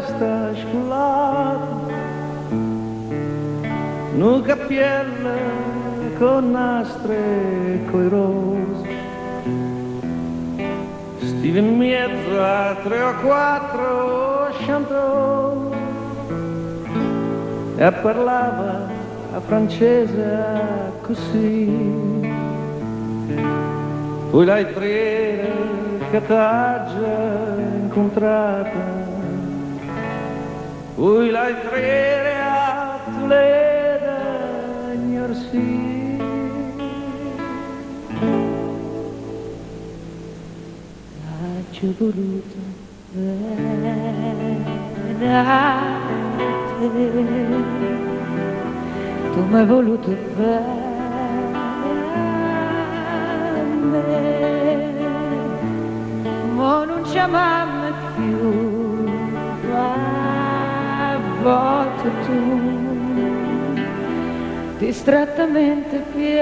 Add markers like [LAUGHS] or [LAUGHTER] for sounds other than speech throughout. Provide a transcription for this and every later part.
festa scolata no cappiella con nastre coi rose stive in mezzo a tre o quattro chanteuse e parlava a francese così. Poi la tre che incontrata. Poi la tre a Toledo ignorsi ci ho voluto te. Tu mi hai voluto bene ma non ci amiamo più, a volte tu distrattamente pensa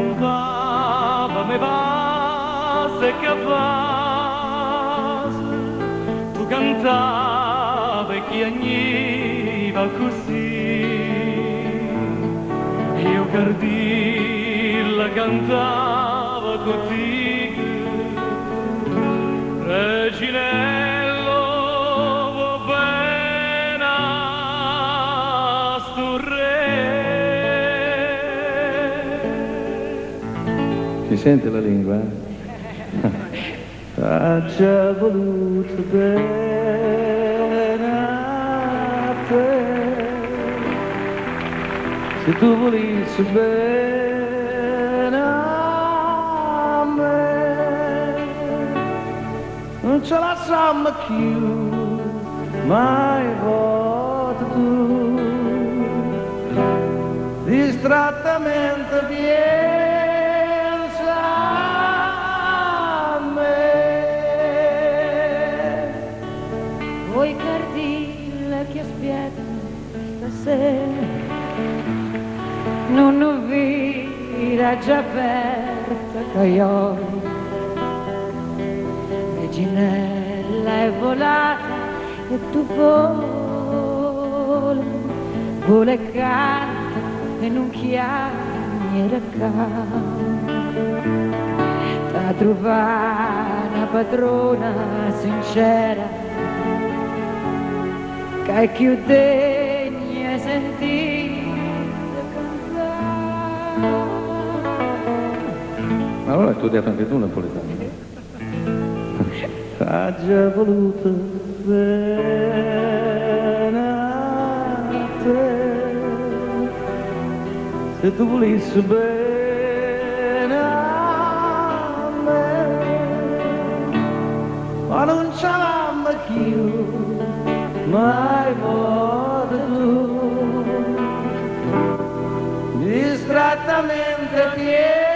cantava me base che base tu cantavi chi agniva così. Io cardilla cantava così sente la lingua? [LAUGHS] Ha già voluto bene a te Se tu volessi bene a me Non ce la siamo più mai volta tu Distrattamente vieni stasera non ho vira già aperta caiola reginella è volata e tu vola vola e canta e non chiami era da trovare una padrona sincera che cantare. Ma allora hai studiato anche tu napoletano? Ha già voluto bene a te Se tu volessi bene a me Ma non ce l'hanno più mai volta exactamente.